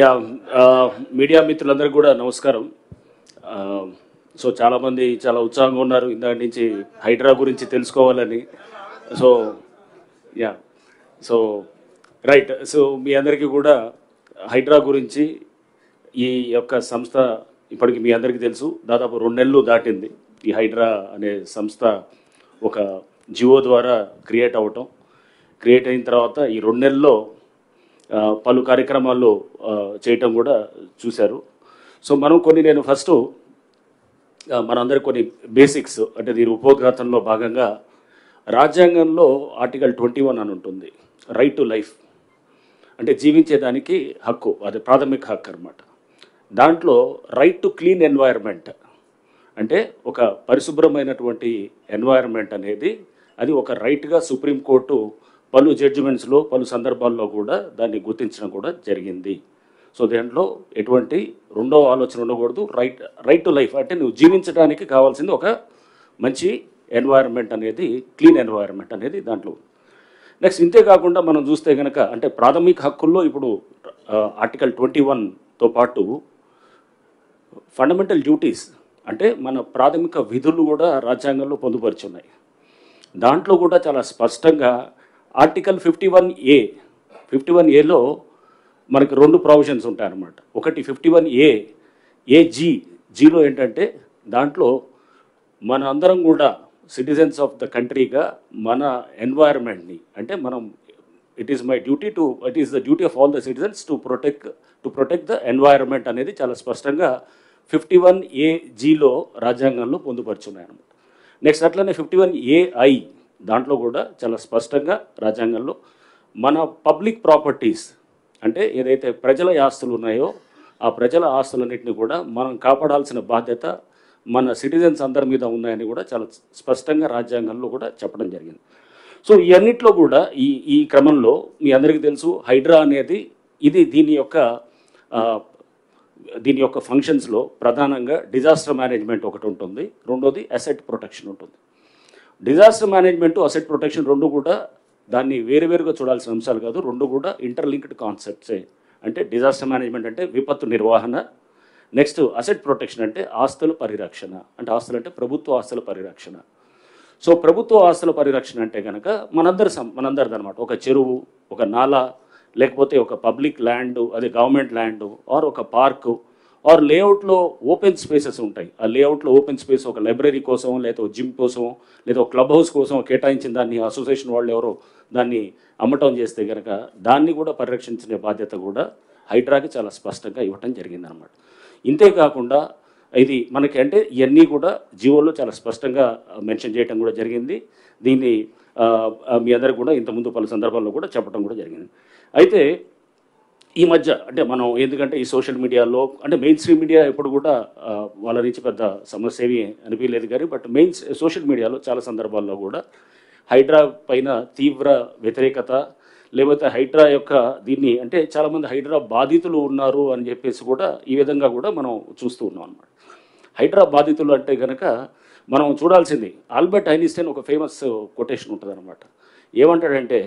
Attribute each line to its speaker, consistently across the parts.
Speaker 1: Yeah media మిత్రులందరికీ కూడా నమస్కారం. సో చాలామంది చాలా ఉత్సాహంగా ఉన్నారు ఇందాక నుంచి హైడ్రా గురించి తెలుసుకోవాలని. So ya so right so మీ అందరికీ కూడా హైడ్రా గురించి ఈ యొక్క సంస్థ ఇప్పటికి మీ అందరికీ తెలుసు. దాదాపు రెండు నెలలు దాటింది ఈ హైడ్రా అనే సంస్థ ఒక జియో ద్వారా క్రియేట్ అవ్వటం. క్రియేట్ అయిన తర్వాత ఈ రెండు నెలల్లో పలు కార్యక్రమాల్లో చేయటం కూడా చూశారు. సో మనం కొన్ని నేను ఫస్ట్ మనందరి కొన్ని బేసిక్స్ అంటే దీని ఉపోద్ఘాతంలో భాగంగా రాజ్యాంగంలో ఆర్టికల్ ట్వంటీ వన్ అని ఉంటుంది. రైట్ టు లైఫ్ అంటే జీవించేదానికి హక్కు అది ప్రాథమిక హక్కు అనమాట దాంట్లో రైట్ టు క్లీన్ ఎన్వైర్న్మెంట్ అంటే ఒక పరిశుభ్రమైనటువంటి ఎన్వైర్న్మెంట్ అనేది అది ఒక రైట్గా సుప్రీంకోర్టు పలు జడ్జిమెంట్స్లో పలు సందర్భాల్లో కూడా దాన్ని గుర్తించడం కూడా జరిగింది. సో దాంట్లో ఎటువంటి రెండో ఆలోచన ఉండకూడదు. రైట్ రైట్ టు లైఫ్ అంటే నువ్వు జీవించడానికి కావాల్సింది ఒక మంచి ఎన్వైరన్మెంట్ అనేది క్లీన్ ఎన్వైరన్మెంట్ అనేది దాంట్లో. నెక్స్ట్ ఇంతే కాకుండా మనం చూస్తే కనుక అంటే ప్రాథమిక హక్కుల్లో ఇప్పుడు ఆర్టికల్ ట్వంటీ వన్తో పాటు ఫండమెంటల్ డ్యూటీస్ అంటే మన ప్రాథమిక విధులు కూడా రాజ్యాంగంలో పొందుపరిచి ఉన్నాయి. దాంట్లో కూడా చాలా స్పష్టంగా article fifty one A fifty one ఏలో మనకి రెండు ప్రొవిజన్స్ ఉంటాయన్నమాట. ఒకటి fifty one A A G జీలో ఏంటంటే దాంట్లో మన అందరం కూడా సిటిజన్స్ ఆఫ్ ద కంట్రీగా మన ఎన్వైరన్మెంట్ని అంటే మనం it is my duty to it is the duty of all the citizens to protect to protect the environment అనేది చాలా స్పష్టంగా ఫిఫ్టీ వన్ ఏ జీలో రాజ్యాంగంలో పొందుపరుచున్నాయి అనమాట నెక్స్ట్ అట్లనే ఫిఫ్టీ వన్ ఏఐ దాంట్లో కూడా చాలా స్పష్టంగా రాజ్యాంగంలో మన పబ్లిక్ ప్రాపర్టీస్ అంటే ఏదైతే ప్రజల ఆస్తులు ఉన్నాయో ఆ ప్రజల ఆస్తులన్నింటినీ కూడా మనం కాపాడాల్సిన బాధ్యత మన సిటిజన్స్ అందరి మీద ఉన్నాయని కూడా చాలా స్పష్టంగా రాజ్యాంగంలో కూడా చెప్పడం జరిగింది. సో ఈ అన్నిట్లో కూడా ఈ ఈ క్రమంలో మీ అందరికీ తెలుసు హైడ్రా అనేది ఇది దీని యొక్క దీని యొక్క ఫంక్షన్స్లో ప్రధానంగా డిజాస్టర్ మేనేజ్మెంట్ ఒకటి ఉంటుంది. రెండోది అసెట్ ప్రొటెక్షన్ ఉంటుంది. డిజాస్టర్ మేనేజ్మెంట్ అసెట్ ప్రొటెక్షన్ రెండు కూడా దాన్ని వేరువేరుగా చూడాల్సిన అంశాలు కాదు రెండు కూడా ఇంటర్లింక్డ్ కాన్సెప్ట్సే అంటే డిజాస్టర్ మేనేజ్మెంట్ అంటే విపత్తు నిర్వహణ నెక్స్ట్ అసెట్ ప్రొటెక్షన్ అంటే ఆస్తుల పరిరక్షణ. అంటే ఆస్తులు అంటే ప్రభుత్వ ఆస్తుల పరిరక్షణ. సో ప్రభుత్వ ఆస్తుల పరిరక్షణ అంటే కనుక మనందరి సం మనందరిది అనమాట ఒక చెరువు ఒక నాలా లేకపోతే ఒక పబ్లిక్ ల్యాండ్ అదే గవర్నమెంట్ ల్యాండ్ ఆర్ ఒక పార్కు ఆర్ లేఅవుట్లో ఓపెన్ స్పేసెస్ ఉంటాయి. ఆ లేఅవుట్లో ఓపెన్ స్పేస్ ఒక లైబ్రరీ కోసం లేదా ఒక జిమ్ కోసం లేదా ఒక క్లబ్ హౌస్ కోసం కేటాయించిన దాన్ని అసోసియేషన్ వాళ్ళు ఎవరో దాన్ని అమ్మటం చేస్తే కనుక దాన్ని కూడా పరిరక్షించే బాధ్యత కూడా హైడ్రాకి చాలా స్పష్టంగా ఇవ్వటం జరిగిందనమాట ఇంతే కాకుండా ఇది మనకి అంటే ఇవన్నీ కూడా జియోలో చాలా స్పష్టంగా మెన్షన్ చేయడం కూడా జరిగింది. దీన్ని మీ అందరికి కూడా ఇంతకుముందు పలు సందర్భాల్లో కూడా చెప్పడం కూడా జరిగింది. అయితే ఈ మధ్య అంటే మనం ఎందుకంటే ఈ సోషల్ మీడియాలో అంటే మెయిన్ స్ట్రీమ్ మీడియా ఎప్పుడు కూడా వాళ్ళ నుంచి పెద్ద సమస్య ఏమీ అనిపించలేదు కానీ బట్ మెయిన్ సోషల్ మీడియాలో చాలా సందర్భాల్లో కూడా హైడ్రా పైన తీవ్ర వ్యతిరేకత లేకపోతే హైడ్రా యొక్క దీన్ని అంటే చాలామంది హైడ్రా బాధితులు ఉన్నారు అని చెప్పేసి కూడా ఈ విధంగా కూడా మనం చూస్తూ ఉన్నాం అనమాట హైడ్రా బాధితులు అంటే కనుక మనం చూడాల్సింది ఆల్బర్ట్ ఐన్స్టైన్ ఒక ఫేమస్ కొటేషన్ ఉంటుంది అనమాట ఏమంటాడంటే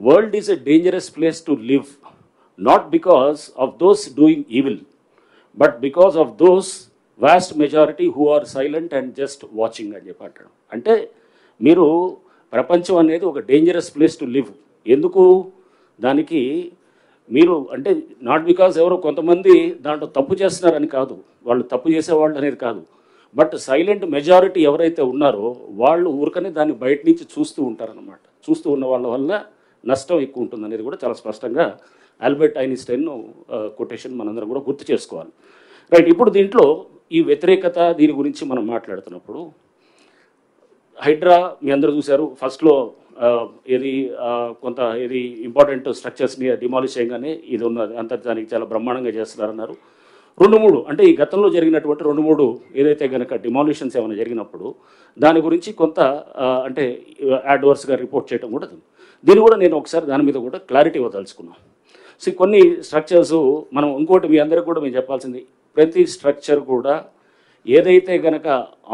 Speaker 1: world is a dangerous place to live. Not because of those doing evil but because of those vast majority who are silent and just watching అని చెప్పి అంటాడు. అంటే మీరు ప్రపంచం అనేది ఒక డేంజరస్ ప్లేస్ టు లివ్ ఎందుకు? దానికి మీరు అంటే నాట్ బికాస్ ఎవరో కొంతమంది దాంట్లో తప్పు చేస్తున్నారని కాదు. వాళ్ళు తప్పు చేసేవాళ్ళు అనేది కాదు. బట్ సైలెంట్ మెజారిటీ ఎవరైతే ఉన్నారో వాళ్ళు ఊరికనే దాన్ని బయట నుంచి చూస్తూ ఉంటారనమాట చూస్తూ ఉన్న వాళ్ళ వల్ల నష్టం ఎక్కువ ఉంటుంది అనేది కూడా చాలా స్పష్టంగా ఆల్బర్ట్ ఐన్స్టైన్ కొటేషన్ మనందరం కూడా గుర్తు చేసుకోవాలి. రైట్ ఇప్పుడు దీంట్లో ఈ వ్యతిరేకత దీని గురించి మనం మాట్లాడుతున్నప్పుడు హైడ్రా మీ అందరూ చూశారు ఫస్ట్లో ఏది కొంత ఇది ఇంపార్టెంట్ స్ట్రక్చర్స్ని డిమాలిష్ చేయగానే ఇది ఉన్నది అంత దానికి చాలా బ్రహ్మాండంగా చేస్తున్నారన్నారు. రెండు మూడు అంటే ఈ గతంలో జరిగినటువంటి రెండు మూడు ఏదైతే కనుక డిమాలిషన్స్ ఏమైనా జరిగినప్పుడు దాని గురించి కొంత అంటే యాడ్వర్స్గా రిపోర్ట్ చేయడం కూడా దీన్ని కూడా నేను ఒకసారి దాని మీద కూడా క్లారిటీ ఇవ్వదలుచుకున్నాను. సో కొన్ని స్ట్రక్చర్స్ మనం ఇంకోటి మీ అందరికి కూడా మేము చెప్పాల్సింది. ప్రతి స్ట్రక్చర్ కూడా ఏదైతే గనక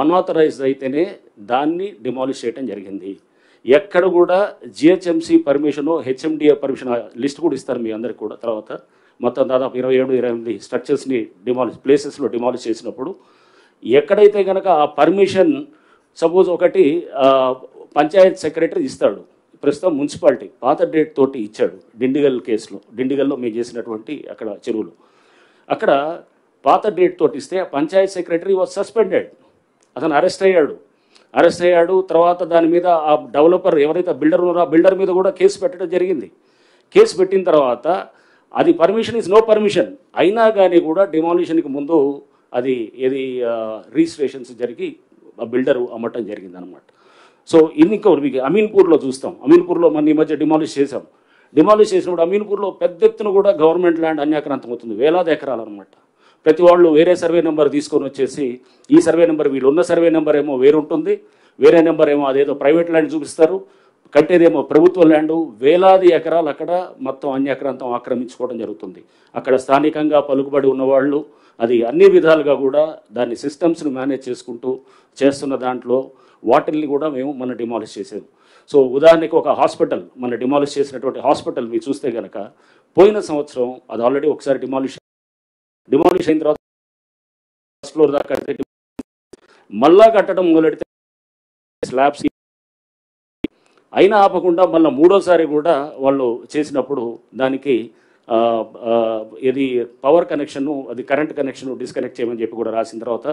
Speaker 1: అన్ఆథరైజ్డ్ అయితేనే దాన్ని డిమాలిష్ చేయడం జరిగింది. ఎక్కడ కూడా GHMC permission HMDA permission list కూడా ఇస్తారు మీ అందరికి కూడా. తర్వాత మొత్తం దాదాపు ఇరవై ఏడు ఇరవై ఎనిమిది స్ట్రక్చర్స్ని డిమాలిష్ ప్లేసెస్లో డిమాలిష్ చేసినప్పుడు ఎక్కడైతే కనుక ఆ పర్మిషన్ సపోజ్ ఒకటి పంచాయత్ సెక్రటరీ ఇస్తాడు. ప్రస్తుతం మున్సిపాలిటీ పాత డేట్ తోటి ఇచ్చాడు డిండిగల్ కేసులో. డిండిగల్లో మేము చేసినటువంటి అక్కడ చెరువులు. అక్కడ పాత డేట్ తోటి ఇస్తే ఆ పంచాయత్ సెక్రటరీ వాజ్ సస్పెండెడ్. అతను అరెస్ట్ అయ్యాడు. అరెస్ట్ అయ్యాడు తర్వాత దాని మీద ఆ డెవలపర్ ఎవరైతే బిల్డర్ ఉన్నారో ఆ బిల్డర్ మీద కూడా కేసు పెట్టడం జరిగింది. కేసు పెట్టిన తర్వాత అది పర్మిషన్ ఇస్ నో పర్మిషన్. అయినా కానీ కూడా డిమాలిషన్కి ముందు అది ఏది రిజిస్ట్రేషన్స్ జరిగి ఆ బిల్డరు అమ్మటం జరిగింది అనమాట సో ఇన్ని ఇంకోటి మీకు అమీన్పూర్లో చూస్తాం. అమీన్పూర్లో మన ఈ మధ్య డిమాలిష్ చేసాం డిమాలిష్ చేసినప్పుడు అమీన్పూర్లో పెద్ద ఎత్తున కూడా గవర్నమెంట్ ల్యాండ్ అన్యాక్రాంతం అవుతుంది. వేలాది ఎకరాలు అనమాట ప్రతి వాళ్ళు వేరే సర్వే నెంబర్ తీసుకొని వచ్చేసి ఈ సర్వే నెంబర్ వీళ్ళు ఉన్న సర్వే నెంబర్ ఏమో వేరుంటుంది. వేరే నెంబర్ ఏమో అదేదో ప్రైవేట్ ల్యాండ్ చూపిస్తారు. కట్టేదేమో ప్రభుత్వ ల్యాండ్ వేలాది ఎకరాలు అక్కడ మొత్తం అన్యాక్రాంతం ఆక్రమించుకోవడం జరుగుతుంది. అక్కడ స్థానికంగా పలుకుబడి ఉన్నవాళ్ళు అది అన్ని విధాలుగా కూడా దాన్ని సిస్టమ్స్ను మేనేజ్ చేసుకుంటూ చేస్తున్న దాంట్లో వాటిల్ని కూడా మేము మన డిమాలిష్ చేసాము సో ఉదాహరణకి ఒక హాస్పిటల్ మన డిమాలిష్ చేసినటువంటి హాస్పిటల్ మీరు చూస్తే కనుక పోయిన సంవత్సరం అది ఆల్రెడీ ఒకసారి డిమాలిష్ డిమాలిష్ అయిన తర్వాత ఫస్ట్ ఫ్లోర్ దాకా కడితే మళ్ళా కట్టడం మొదలెడితే స్లాబ్స్ అయినా ఆపకుండా మళ్ళీ మూడోసారి కూడా వాళ్ళు చేసినప్పుడు దానికి ఇది పవర్ కనెక్షన్ను అది కరెంట్ కనెక్షన్ను డిస్కనెక్ట్ చేయమని చెప్పి కూడా రాసిన తర్వాత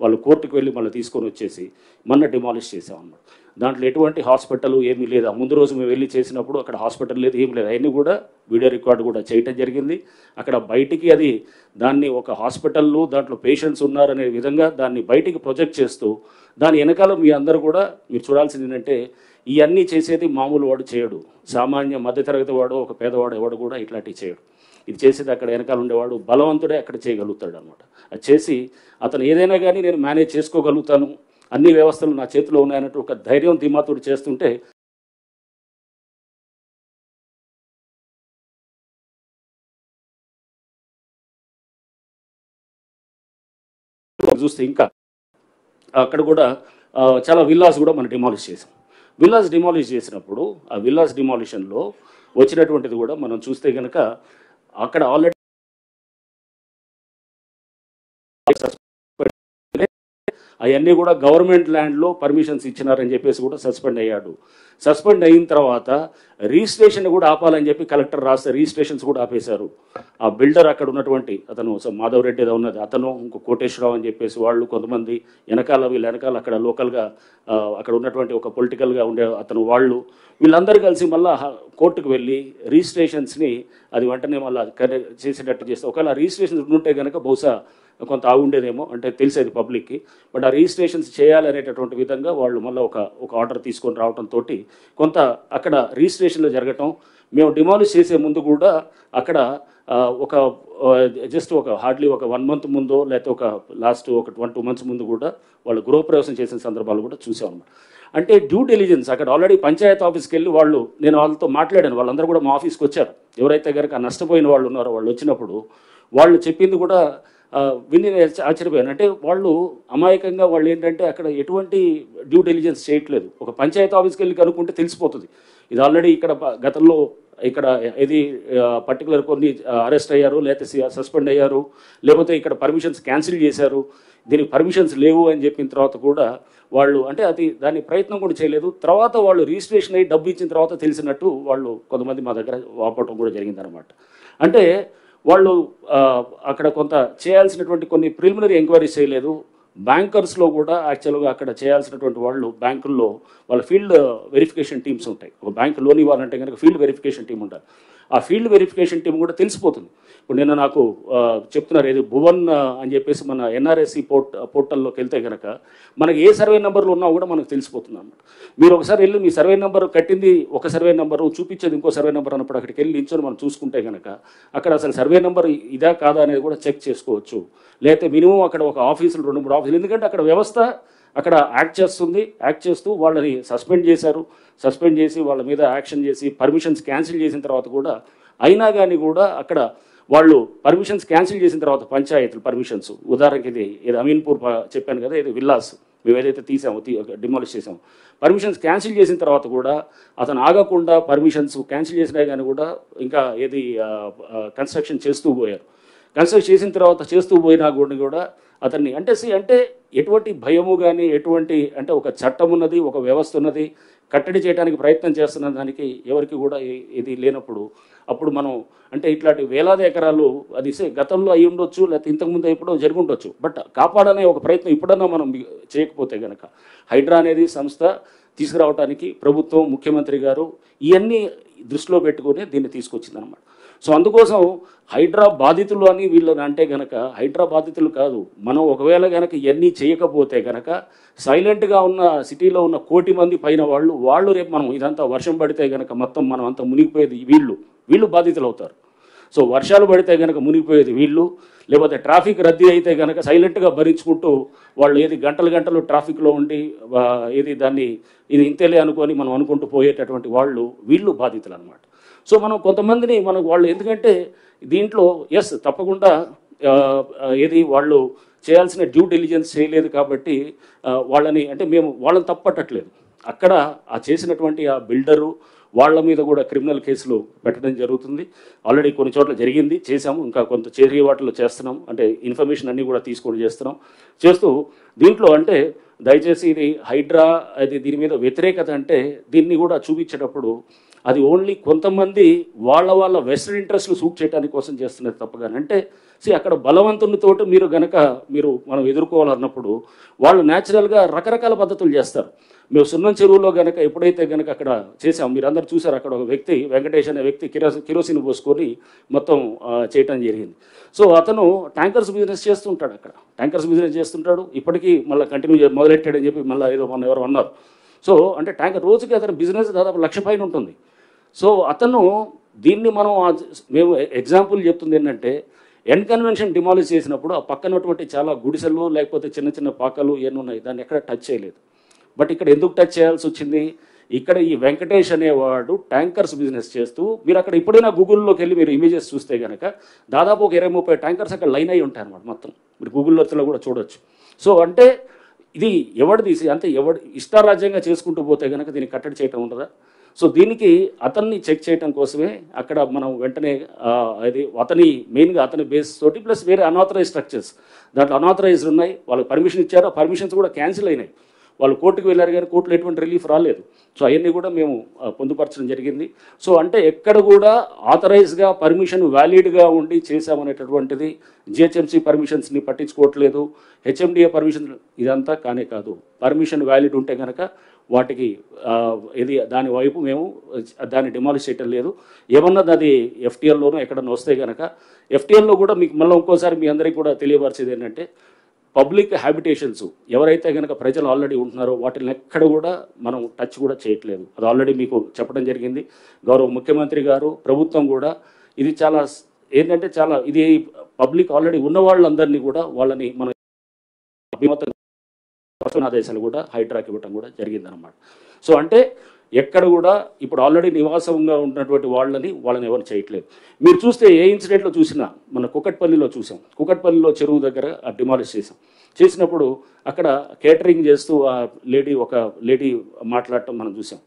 Speaker 1: వాళ్ళు కోర్టుకు వెళ్ళి మళ్ళీ తీసుకొని వచ్చేసి మొన్న డిమాలిష్ చేసామన్నమాట దాంట్లో ఎటువంటి హాస్పిటల్ ఏమీ లేదు. ముందు రోజు మేము వెళ్ళి చేసినప్పుడు అక్కడ హాస్పిటల్ లేదు ఏం లేదు. అవన్నీ కూడా వీడియో రికార్డు కూడా చేయటం జరిగింది. అక్కడ బయటికి అది దాన్ని ఒక హాస్పిటల్లో దాంట్లో పేషెంట్స్ ఉన్నారనే విధంగా దాన్ని బయటికి ప్రొజెక్ట్ చేస్తూ దాని వెనకాల మీ అందరూ కూడా మీరు చూడాల్సింది ఏంటంటే ఇవన్నీ చేసేది మామూలు వాడు చేయడు. సామాన్య మధ్యతరగతి వాడు ఒక పేదవాడు ఎవడు కూడా ఇట్లాంటివి చేయడు. ఇది చేసేది అక్కడ వెనకాల ఉండేవాడు బలవంతుడే అక్కడ చేయగలుగుతాడు అనమాట అది చేసి అతను ఏదైనా కానీ నేను మేనేజ్ చేసుకోగలుగుతాను అన్ని వ్యవస్థలు నా చేతిలో ఉన్నాయన్నట్టు ఒక ధైర్యం ధీమాతుడు చేస్తుంటే చూస్తే ఇంకా అక్కడ కూడా చాలా విల్లాస్ కూడా మనం డిమాలిష్ చేసాం విల్లాస్ డిమాలిష్ చేసినప్పుడు ఆ విల్లాస్ డిమాలిషన్లో వచ్చినటువంటిది కూడా మనం చూస్తే కనుక అక్కడ ఆల్రెడీ అవన్నీ కూడా గవర్నమెంట్ ల్యాండ్లో పర్మిషన్స్ ఇచ్చినారని చెప్పేసి కూడా సస్పెండ్ అయ్యాడు. సస్పెండ్ అయిన తర్వాత రిజిస్ట్రేషన్ కూడా ఆపాలని చెప్పి కలెక్టర్ రాస్తే రిజిస్ట్రేషన్స్ కూడా ఆపేశారు. ఆ బిల్డర్ అక్కడ ఉన్నటువంటి అతను మాధవ్ రెడ్డి ఏదో ఉన్నది. అతను ఇంకో కోటేశ్వరరావు అని చెప్పేసి వాళ్ళు కొంతమంది వెనకాల వీళ్ళ వెనకాల అక్కడ లోకల్గా అక్కడ ఉన్నటువంటి ఒక పొలిటికల్గా ఉండే అతను వాళ్ళు వీళ్ళందరూ కలిసి మళ్ళీ కోర్టుకు వెళ్ళి రిజిస్ట్రేషన్స్ని అది వెంటనే మళ్ళీ చేసేటట్టు చేస్తే ఒకవేళ రిజిస్ట్రేషన్స్ ఉంటే కనుక బహుశా కొంత ఆగుండేదేమో అంటే తెలిసేది పబ్లిక్కి. బట్ ఆ రిజిస్ట్రేషన్స్ చేయాలనేటటువంటి విధంగా వాళ్ళు మళ్ళీ ఒక ఒక ఆర్డర్ తీసుకొని రావడంతో కొంత అక్కడ రిజిస్ట్రేషన్లో జరగటం మేము డిమాలిష్ చేసే ముందు కూడా అక్కడ ఒక జస్ట్ ఒక హార్డ్లీ ఒక వన్ మంత్ ముందో లేకపోతే ఒక లాస్ట్ ఒక వన్ టూ మంత్స్ ముందు కూడా వాళ్ళు గృహప్రవేశం చేసిన సందర్భాలు కూడా చూసాం అనమాట అంటే డ్యూ డెలిజెన్స్ అక్కడ ఆల్రెడీ పంచాయత్ ఆఫీస్కి వెళ్ళి వాళ్ళు నేను వాళ్ళతో మాట్లాడాను వాళ్ళందరూ కూడా మా ఆఫీస్కి వచ్చారు. ఎవరైతే కనుక నష్టపోయిన వాళ్ళు ఉన్నారో వాళ్ళు వచ్చినప్పుడు వాళ్ళు చెప్పింది కూడా విని నేను ఆశ్చర్యపోయాను అంటే వాళ్ళు అమాయకంగా వాళ్ళు ఏంటంటే అక్కడ ఎటువంటి డ్యూ డెలిజెన్స్ చేయట్లేదు. ఒక పంచాయతీ ఆఫీస్కి వెళ్ళి కనుక్కుంటే తెలిసిపోతుంది. ఇది ఆల్రెడీ ఇక్కడ గతంలో ఇక్కడ ఇది పర్టికులర్ కొన్ని అరెస్ట్ అయ్యారు లేకపోతే సస్పెండ్ అయ్యారు లేకపోతే ఇక్కడ పర్మిషన్స్ క్యాన్సిల్ చేశారు దీనికి పర్మిషన్స్ లేవు అని చెప్పిన తర్వాత కూడా వాళ్ళు అంటే అది దాని ప్రయత్నం కూడా చేయలేదు. తర్వాత వాళ్ళు రిజిస్ట్రేషన్ అయ్యి డబ్బు ఇచ్చిన తర్వాత తెలిసినట్టు వాళ్ళు కొంతమంది మా దగ్గర వాపటం కూడా జరిగిందనమాట అంటే వాళ్ళు అక్కడ కొంత చేయాల్సినటువంటి కొన్ని ప్రిలిమినరీ ఎంక్వైరీస్ చేయలేదు. బ్యాంకర్స్లో కూడా యాక్చువల్గా అక్కడ చేయాల్సినటువంటి వాళ్ళు బ్యాంకుల్లో వాళ్ళ ఫీల్డ్ వెరిఫికేషన్ టీమ్స్ ఉంటాయి. ఒక బ్యాంక్ లోన్ ఇవ్వాలంటే కనుక ఫీల్డ్ వెరిఫికేషన్ టీం ఉంటుంది ఆ ఫీల్డ్ వెరిఫికేషన్ టీం కూడా తెలిసిపోతుంది. ఇప్పుడు నిన్న నాకు చెప్తున్నారు ఏది భువన్ అని చెప్పేసి మన ఎన్ఆర్ఎస్సి పోర్ట్ పోర్టల్లోకి వెళ్తే కనుక మనకి ఏ సర్వే నెంబర్లు ఉన్నా కూడా మనకు తెలిసిపోతుంది అన్నమాట. మీరు ఒకసారి వెళ్ళి మీ సర్వే నెంబర్ కట్టింది ఒక సర్వే నెంబరు చూపించేది ఇంకో సర్వే నెంబర్ అన్నప్పుడు అక్కడికి వెళ్ళి నిల్చొని మనం చూసుకుంటే కనుక అక్కడ అసలు సర్వే నెంబర్ ఇదా కాదా అనేది కూడా చెక్ చేసుకోవచ్చు. లేకపోతే మినిమం అక్కడ ఒక ఆఫీసులు రెండు మూడు ఆఫీసులు. ఎందుకంటే అక్కడ వ్యవస్థ అక్కడ యాక్ట్ చేస్తుంది. యాక్ట్ చేస్తూ వాళ్ళని సస్పెండ్ చేశారు. సస్పెండ్ చేసి వాళ్ళ మీద యాక్షన్ చేసి పర్మిషన్స్ క్యాన్సిల్ చేసిన తర్వాత కూడా అయినా కానీ కూడా అక్కడ వాళ్ళు పర్మిషన్స్ క్యాన్సిల్ చేసిన తర్వాత పంచాయతీలు పర్మిషన్స్. ఉదాహరణకి ఇది ఇది అమీన్పూర్ చెప్పాను కదా ఇది విల్లాస్. మేము ఏదైతే తీసామో డిమాలిష్ చేసామో. పర్మిషన్స్ క్యాన్సిల్ చేసిన తర్వాత కూడా అతను ఆగకుండా పర్మిషన్స్ క్యాన్సిల్ చేసినా కానీ కూడా ఇంకా ఏది కన్స్ట్రక్షన్ చేస్తూ పోయారు. కన్స్ట్రక్ట్ చేసిన తర్వాత చేస్తూ పోయినా కూడా కూడా అతన్ని అంటే సి అంటే ఎటువంటి భయము కానీ ఎటువంటి అంటే ఒక చట్టం ఉన్నది ఒక వ్యవస్థ ఉన్నది కట్టడి చేయడానికి ప్రయత్నం చేస్తున్న దానికి ఎవరికి కూడా ఇది లేనప్పుడు అప్పుడు మనం అంటే ఇట్లాంటి వేలాది ఎకరాలు అది గతంలో అయి ఉండొచ్చు లేకపోతే ఇంతకుముందు ఎప్పుడో జరిగి ఉండొచ్చు బట్ కాపాడనే ఒక ప్రయత్నం ఇప్పుడన్నా మనం చేయకపోతే కనుక హైడ్రా అనేది సంస్థ తీసుకురావడానికి ప్రభుత్వం ముఖ్యమంత్రి గారు ఇవన్నీ దృష్టిలో పెట్టుకొని దీన్ని తీసుకొచ్చిందనమాట. సో అందుకోసం హైడ్రా బాధితులు అని వీళ్ళని అంటే గనక హైడ్రా బాధితులు కాదు. మనం ఒకవేళ గనక ఇవన్నీ చేయకపోతే గనక సైలెంట్గా ఉన్న సిటీలో ఉన్న కోటి మంది పైన వాళ్ళు వాళ్ళు రేపు మనం ఇదంతా వర్షం పడితే గనక మొత్తం మనం అంతా మునిగిపోయేది వీళ్ళు. వీళ్ళు బాధితులు అవుతారు. సో వర్షాలు పడితే కనుక మునిగిపోయేది వీళ్ళు. లేకపోతే ట్రాఫిక్ రద్దీ అయితే కనుక సైలెంట్గా భరించుకుంటూ వాళ్ళు ఏది గంటలు గంటలు ట్రాఫిక్లో ఉండి ఏది దాన్ని ఇది ఇంతేలే అనుకొని మనం అనుకుంటూ పోయేటటువంటి వాళ్ళు వీళ్ళు బాధితులు అనమాట సో మనం కొంతమందిని మనకు వాళ్ళు ఎందుకంటే దీంట్లో ఎస్ తప్పకుండా ఏది వాళ్ళు చేయాల్సిన డ్యూ డెలిజెన్స్ చేయలేదు కాబట్టి వాళ్ళని అంటే మేము వాళ్ళని తప్పట్టట్లేదు. అక్కడ ఆ చేసినటువంటి ఆ బిల్డరు వాళ్ళ మీద కూడా క్రిమినల్ కేసులు పెట్టడం జరుగుతుంది. ఆల్రెడీ కొన్ని చోట్ల జరిగింది చేశాము. ఇంకా కొంత చేరియ వాటిలో చేస్తున్నాం. అంటే ఇన్ఫర్మేషన్ అన్నీ కూడా తీసుకొని చేస్తున్నాం. చేస్తూ దీంట్లో అంటే దయచేసి ఇది హైడ్రా అది దీని మీద వ్యతిరేకత అంటే దీన్ని కూడా చూపించేటప్పుడు అది ఓన్లీ కొంతమంది వాళ్ళ వాళ్ళ వెస్టర్న్ ఇంట్రెస్ట్ను సూట్ చేయడానికి కోసం చేస్తున్నది తప్పగాని. అంటే సి అక్కడ బలవంతునితోటి మీరు గనక మీరు మనం ఎదుర్కోవాలన్నప్పుడు వాళ్ళు న్యాచురల్గా రకరకాల పద్ధతులు చేస్తారు. మేము సున్నం చెరువులో గనక ఎప్పుడైతే గనక అక్కడ చేసాం మీరు అందరు చూసారు అక్కడ ఒక వ్యక్తి వెంకటేష్ అనే వ్యక్తి కిరోసి కిరోసిన్ పోసుకొని మొత్తం చేయటం జరిగింది. సో అతను ట్యాంకర్స్ బిజినెస్ చేస్తుంటాడు అక్కడ. ట్యాంకర్స్ బిజినెస్ చేస్తుంటాడు. ఇప్పటికీ మళ్ళీ కంటిన్యూ మొదలెట్టాడని చెప్పి మళ్ళీ ఏదో మన ఎవరు అన్నారు. సో అంటే ట్యాంకర్ రోజుకి అతని బిజినెస్ దాదాపు లక్ష పైన ఉంటుంది. సో అతను దీన్ని మనం మేము ఎగ్జాంపుల్ చెప్తుంది ఏంటంటే ఎండ్ కన్వెన్షన్ డిమాలిష్ చేసినప్పుడు ఆ పక్కనటువంటి చాలా గుడిసెలు లేకపోతే చిన్న చిన్న పాకలు ఇవన్నీ ఉన్నాయి దాన్ని ఎక్కడ టచ్ చేయలేదు. బట్ ఇక్కడ ఎందుకు టచ్ చేయాల్సి వచ్చింది? ఇక్కడ ఈ వెంకటేష్ అనేవాడు ట్యాంకర్స్ బిజినెస్ చేస్తూ మీరు అక్కడ ఇప్పుడైనా గూగుల్లోకి వెళ్ళి మీరు ఇమేజెస్ చూస్తే కనుక దాదాపు ఒక ఇరవై ముప్పై ట్యాంకర్స్ అక్కడ లైన్ అయి ఉంటాయి అనమాట మొత్తం. మీరు గూగుల్లో కూడా చూడొచ్చు. సో అంటే ఇది ఎవడు తీసి అంటే ఎవడు ఇష్టారాజ్యంగా చేసుకుంటూ పోతే కనుక దీన్ని కట్టడి చేయటం ఉండదా? సో దీనికి అతన్ని చెక్ చేయటం కోసమే అక్కడ మనం వెంటనే అది అతని మెయిన్గా అతని బేస్ తోటి ప్లస్ వేరే అనాథరైజ్ స్ట్రక్చర్స్ దాంట్లో అనాథరైజ్డ్ ఉన్నాయి వాళ్ళకి పర్మిషన్ ఇచ్చారు పర్మిషన్స్ కూడా క్యాన్సిల్ అయినాయి. వాళ్ళు కోర్టుకు వెళ్ళారు కానీ కోర్టులో ఎటువంటి రిలీఫ్ రాలేదు. సో అవన్నీ కూడా మేము పొందుపరచడం జరిగింది. సో అంటే ఎక్కడ కూడా ఆథరైజ్గా పర్మిషన్ వ్యాలిడ్గా ఉండి చేశామనేటటువంటిది జిహెచ్ఎంసీ పర్మిషన్స్ని పట్టించుకోవట్లేదు. హెచ్ఎండిఏ పర్మిషన్ ఇదంతా కానే కాదు. పర్మిషన్ వ్యాలిడ్ ఉంటే కనుక వాటికి ఇది దాని వైపు మేము దాన్ని డిమాలిష్ చేయటం లేదు. ఏమన్నది అది ఎఫ్టీఎల్లోనూ ఎక్కడన్నా వస్తే కనుక ఎఫ్టీఎల్లో కూడా మీకు మళ్ళీ ఇంకోసారి మీ అందరికీ కూడా తెలియపరిచేది ఏంటంటే పబ్లిక్ హ్యాబిటేషన్స్ ఎవరైతే కనుక ప్రజలు ఆల్రెడీ ఉంటున్నారో వాటిని ఎక్కడ కూడా మనం టచ్ కూడా చేయట్లేదు. అది ఆల్రెడీ మీకు చెప్పడం జరిగింది. గౌరవ ముఖ్యమంత్రి గారు ప్రభుత్వం కూడా ఇది చాలా ఏంటంటే చాలా ఇది పబ్లిక్ ఆల్రెడీ ఉన్న వాళ్ళందరినీ కూడా వాళ్ళని మనం అభిమతం ఆదేశాలు కూడా హైడ్రాకి ఇవ్వటం కూడా జరిగిందనమాట సో అంటే ఎక్కడ కూడా ఇప్పుడు ఆల్రెడీ నివాసంగా ఉన్నటువంటి వాళ్ళని వాళ్ళని ఎవరు చేయట్లేదు. మీరు చూస్తే ఏ ఇన్సిడెంట్లో చూసినా మన కుకట్పల్లిలో చూసాం. కుకట్పల్లిలో చెరువు దగ్గర డిమాలిష్ చేసాం చేసినప్పుడు అక్కడ కేటరింగ్ చేస్తూ ఆ లేడీ ఒక లేడీ మాట్లాడటం మనం చూసాం.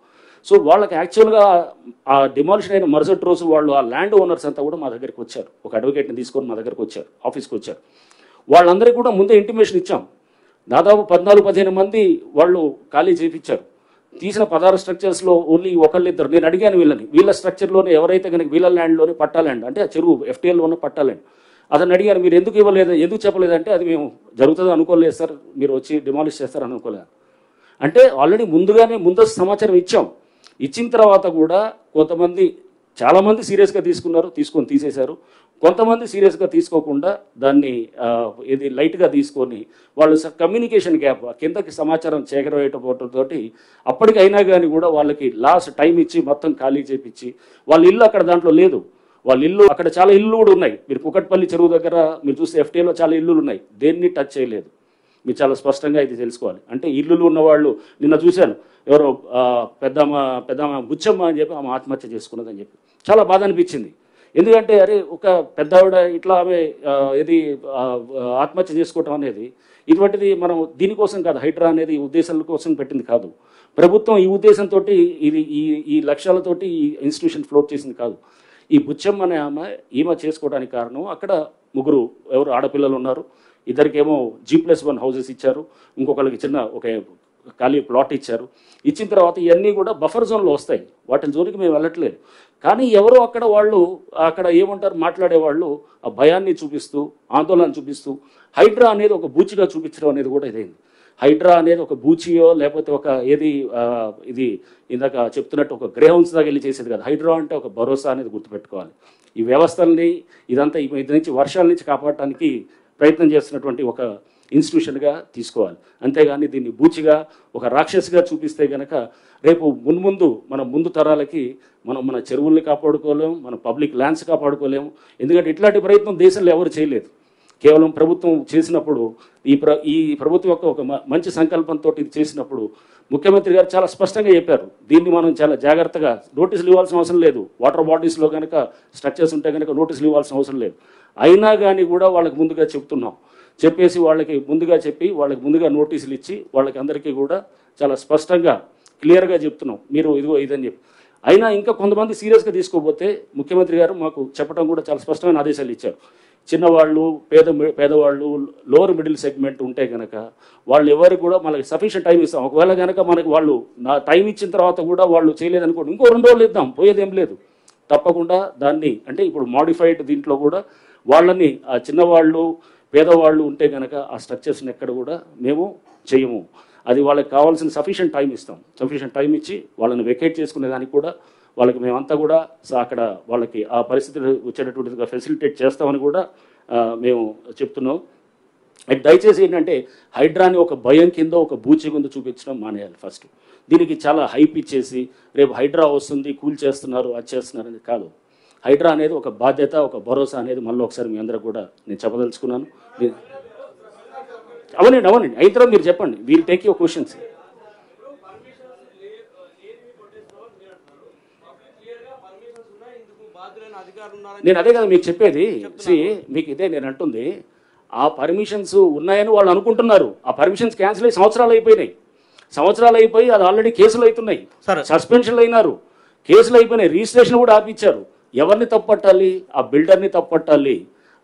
Speaker 1: సో వాళ్ళకి యాక్చువల్గా ఆ డిమాలిషన్ అయిన మరుసటి రోజు వాళ్ళు ఆ ల్యాండ్ ఓనర్స్ అంతా కూడా మా దగ్గరికి వచ్చారు. ఒక అడ్వకేట్ని తీసుకొని మా దగ్గరికి వచ్చారు. ఆఫీస్కి వచ్చారు. వాళ్ళందరికీ కూడా ముందే ఇంటిమేషన్ ఇచ్చాం. దాదాపు పద్నాలుగు పదిహేను మంది వాళ్ళు ఖాళీ చేయించారు తీసిన పదహారు స్ట్రక్చర్స్లో ఓన్లీ ఒకళ్ళిద్దరు. నేను అడిగాను వీళ్ళని. వీళ్ళ స్ట్రక్చర్లోనే ఎవరైతే కనుక వీళ్ళ ల్యాండ్లోనే పట్టా ల్యాండ్ అంటే ఆ చెరువు ఎఫ్టీఎల్లోనే పట్టా ల్యాండ్ అతను అడిగారు మీరు ఎందుకు ఇవ్వలేదు? ఎందుకు చెప్పలేదంటే అది మేము జరుగుతుంది అనుకోలేదు సార్. మీరు వచ్చి డిమాలిష్ చేస్తారు అనుకోలేదు. అంటే ఆల్రెడీ ముందుగానే ముందస్తు సమాచారం ఇచ్చాం. ఇచ్చిన తర్వాత కూడా కొంతమంది చాలామంది సీరియస్గా తీసుకున్నారు తీసుకొని తీసేశారు. కొంతమంది సీరియస్గా తీసుకోకుండా దాన్ని ఇది లైట్గా తీసుకొని వాళ్ళు కమ్యూనికేషన్ గ్యాప్ కిందకి సమాచారం చేకరవేయటంతోటి అప్పటికైనా కానీ కూడా వాళ్ళకి లాస్ట్ టైం ఇచ్చి మొత్తం ఖాళీ చేపించి వాళ్ళ ఇల్లు అక్కడ దాంట్లో లేదు. వాళ్ళ ఇల్లు అక్కడ చాలా ఇల్లు కూడా ఉన్నాయి. మీరు కుకట్పల్లి చెరువు దగ్గర మీరు చూస్తే ఎఫ్టీఏలో చాలా ఇల్లులు ఉన్నాయి. దేన్ని టచ్ చేయలేదు. మీరు చాలా స్పష్టంగా ఇది తెలుసుకోవాలి. అంటే ఇల్లులు ఉన్నవాళ్ళు నిన్న చూశాను ఎవరో పెద్దమ్మ పెద్దమ్మ బుచ్చమ్మ అని చెప్పి ఆమె ఆత్మహత్య చేసుకున్నదని చెప్పి. చాలా బాధ అనిపించింది. ఎందుకంటే అరే ఒక పెద్ద ఆవిడ ఇట్లా ఆమె ఇది ఆత్మహత్య చేసుకోవటం అనేది ఇటువంటిది మనం దీనికోసం కాదు హైడ్రా అనేది ఉద్దేశాల కోసం పెట్టింది కాదు. ప్రభుత్వం ఈ ఉద్దేశంతో ఇది ఈ ఈ లక్ష్యాలతోటి ఈ ఇన్స్టిట్యూషన్ ఫ్లోట్ చేసింది కాదు. ఈ బుచ్చమ్మ అనే ఆమె ఈమె చేసుకోవడానికి కారణం అక్కడ ముగ్గురు ఎవరు ఆడపిల్లలు ఉన్నారు. ఇద్దరికేమో జీ ప్లస్ వన్ హౌసెస్ ఇచ్చారు. ఇంకొకరికి చిన్న ఒక ఖాళీ ప్లాట్ ఇచ్చారు. ఇచ్చిన తర్వాత ఇవన్నీ కూడా బఫర్ జోన్లో వస్తాయి. వాటి జోలికి మేము వెళ్ళట్లేదు. కానీ ఎవరో అక్కడ వాళ్ళు అక్కడ ఏమంటారు మాట్లాడే వాళ్ళు ఆ భయాన్ని చూపిస్తూ ఆందోళన చూపిస్తూ హైడ్రా అనేది ఒక బూచిగా చూపించడం అనేది కూడా ఇదైంది. హైడ్రా అనేది ఒక బూచియో లేకపోతే ఒక ఏది ఇది ఇందాక చెప్తున్నట్టు ఒక గ్రేహౌన్స్ దాకా వెళ్ళి చేసేది కాదు. హైడ్రా అంటే ఒక భరోసా అనేది గుర్తుపెట్టుకోవాలి. ఈ వ్యవస్థల్ని ఇదంతా ఇది నుంచి వర్షాల నుంచి కాపాడటానికి ప్రయత్నం చేస్తున్నటువంటి ఒక ఇన్స్టిట్యూషన్గా తీసుకోవాలి. అంతేగాని దీన్ని బూచిగా ఒక రాక్షసిగా చూపిస్తే కనుక రేపు మున్ముందు మన ముందు తరాలకి మనం మన చెరువుల్ని కాపాడుకోలేము మన పబ్లిక్ ల్యాండ్స్ కాపాడుకోలేము ఎందుకంటే ఇట్లాంటి ప్రయత్నం దేశంలో ఎవరు చేయలేదు. కేవలం ప్రభుత్వం చేసినప్పుడు ఈ ప్ర ఈ ప్రభుత్వం యొక్క ఒక మ- మంచి సంకల్పంతో ఇది చేసినప్పుడు ముఖ్యమంత్రి గారు చాలా స్పష్టంగా చెప్పారు. దీన్ని మనం చాలా జాగ్రత్తగా నోటీసులు ఇవ్వాల్సిన అవసరం లేదు. వాటర్ బాడీస్లో కనుక స్ట్రక్చర్స్ ఉంటే కనుక నోటీసులు ఇవ్వాల్సిన అవసరం లేదు. అయినా కానీ కూడా వాళ్ళకి ముందుగా చెప్తున్నాం. చెప్పేసి వాళ్ళకి ముందుగా చెప్పి వాళ్ళకి ముందుగా నోటీసులు ఇచ్చి వాళ్ళకి అందరికీ కూడా చాలా స్పష్టంగా క్లియర్గా చెప్తున్నాం. మీరు ఇదిగో ఇదని చెప్పి. అయినా ఇంకా కొంతమంది సీరియస్గా తీసుకోకపోతే ముఖ్యమంత్రి గారు మాకు చెప్పడం కూడా చాలా స్పష్టమైన ఆదేశాలు ఇచ్చారు. చిన్నవాళ్ళు పేద పేదవాళ్ళు లోవర్ మిడిల్ సెగ్మెంట్ ఉంటే కనుక వాళ్ళు ఎవరికి కూడా మనకి సఫిషియంట్ టైం ఇస్తాం. ఒకవేళ కనుక మనకి వాళ్ళు నా టైం ఇచ్చిన తర్వాత కూడా వాళ్ళు చేయలేదనుకోండి ఇంకో రెండు రోజులు ఇద్దాం. పోయేదేం లేదు. తప్పకుండా దాన్ని అంటే ఇప్పుడు మాడిఫైడ్ దీంట్లో కూడా వాళ్ళని ఆ చిన్నవాళ్ళు పేదవాళ్ళు ఉంటే కనుక ఆ స్ట్రక్చర్స్ని ఎక్కడ కూడా మేము చేయము. అది వాళ్ళకి కావాల్సిన సఫిషియెంట్ టైం ఇస్తాం. సఫిషియెంట్ టైం ఇచ్చి వాళ్ళని వెకేట్ చేసుకునే దానికి కూడా వాళ్ళకి మేమంతా కూడా సో అక్కడ వాళ్ళకి ఆ పరిస్థితులు వచ్చేటటువంటిదిగా ఫెసిలిటేట్ చేస్తామని కూడా మేము చెప్తున్నాం. దయచేసి ఏంటంటే హైడ్రాని ఒక భయం కింద ఒక బూచి కింద చూపించడం మానేయాలి ఫస్ట్ దీనికి చాలా హైప్ ఇచ్చేసి రేపు హైడ్రా వస్తుంది కూల్ చేస్తున్నారు అది చేస్తున్నారు అనేది కాదు. హైడ్రా అనేది ఒక బాధ్యత ఒక భరోసా అనేది మళ్ళీ ఒకసారి మీ అందరూ కూడా నేను చెప్పదలుచుకున్నాను. అవునండి అవునండి. అయిన తర్వాత మీరు చెప్పండి. వీల్ టేక్ యువర్ క్వశ్చన్స్ నేను అదే కదా మీకు చెప్పేది. సి మీకు ఇదే నేను అంటుంది. ఆ పర్మిషన్స్ ఉన్నాయని వాళ్ళు అనుకుంటున్నారు. ఆ పర్మిషన్స్ క్యాన్సిల్ అయ్యి సంవత్సరాలు అయిపోయినాయి. సంవత్సరాలు అయిపోయి అది ఆల్రెడీ కేసులు అవుతున్నాయి. సస్పెన్షన్లు అయినారు. కేసులు అయిపోయినాయి. రిజిస్ట్రేషన్ కూడా ఆపిచ్చారు. ఎవరిని తప్పట్టాలి? ఆ బిల్డర్ని తప్పట్టాలి.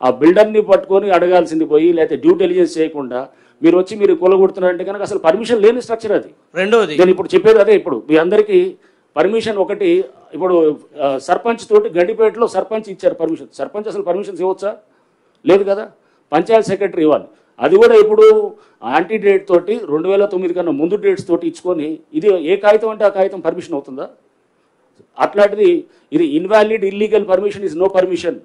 Speaker 1: ఆ బిల్డర్ని పట్టుకొని అడగాల్సింది పోయి లేకపోతే డ్యూ డెలిజెన్స్ చేయకుండా మీరు వచ్చి మీరు కొలగొడుతున్నారంటే కనుక అసలు పర్మిషన్ లేని స్ట్రక్చర్ అది.
Speaker 2: రెండోది.
Speaker 1: నేను ఇప్పుడు చెప్పేది అదే ఇప్పుడు. మీ అందరికీ పర్మిషన్ ఒకటి ఇప్పుడు సర్పంచ్ తోటి గండిపేటలో సర్పంచ్ ఇచ్చారు పర్మిషన్ సర్పంచ్ అసలు పర్మిషన్స్ ఇవ్వచ్చా? లేదు కదా? పంచాయత్ సెక్రటరీ ఇవ్వాలి. అది కూడా ఇప్పుడు యాంటీ డేట్ తోటి రెండు వేల తొమ్మిది కన్నా ముందు డేట్స్ తోటి ఇచ్చుకొని ఇది ఏ కాగితం అంటే ఆ కాగితం పర్మిషన్ అవుతుందా? అట్లాంటిది ఇది invalid illegal permission is no permission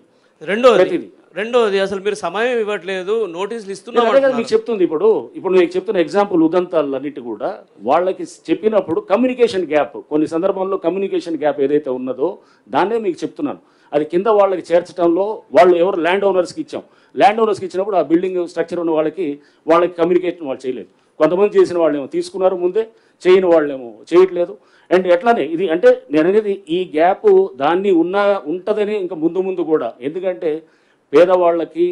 Speaker 1: ప్రతిదీ.
Speaker 2: రెండోది అసలు మీరు సమయం ఇవ్వట్లేదు నోటీసులు ఇస్తున్నాం
Speaker 1: నేను అదే కదా
Speaker 2: అంటున్నారు.
Speaker 1: మీకు చెప్తుంది ఇప్పుడు. ఇప్పుడు మీకు చెప్తున్న ఎగ్జాంపుల్ ఉదంతాలన్నిటి కూడా వాళ్ళకి చెప్పినప్పుడు కమ్యూనికేషన్ గ్యాప్ కొన్ని సందర్భంలో కమ్యూనికేషన్ గ్యాప్ ఏదైతే ఉన్నదో దాన్నే మీకు చెప్తున్నాను. అది కింద వాళ్ళకి చేర్చడంలో వాళ్ళు ఎవరు ల్యాండ్ ఓనర్స్కి ఇచ్చాం. ల్యాండ్ ఓనర్స్కి ఇచ్చినప్పుడు ఆ బిల్డింగ్ స్ట్రక్చర్ ఉన్న వాళ్ళకి వాళ్ళకి కమ్యూనికేషన్ వాళ్ళు చేయలేదు. కొంతమంది చేసిన వాళ్ళేమో తీసుకున్నారు ముందే చేయని వాళ్ళేమో చేయట్లేదు. అండ్ ఎట్లానే ఇది అంటే నేను అనేది ఈ గ్యాప్ దాన్ని ఉన్న ఉంటుందని ఇంకా ముందు ముందు కూడా. ఎందుకంటే పేదవాళ్ళకి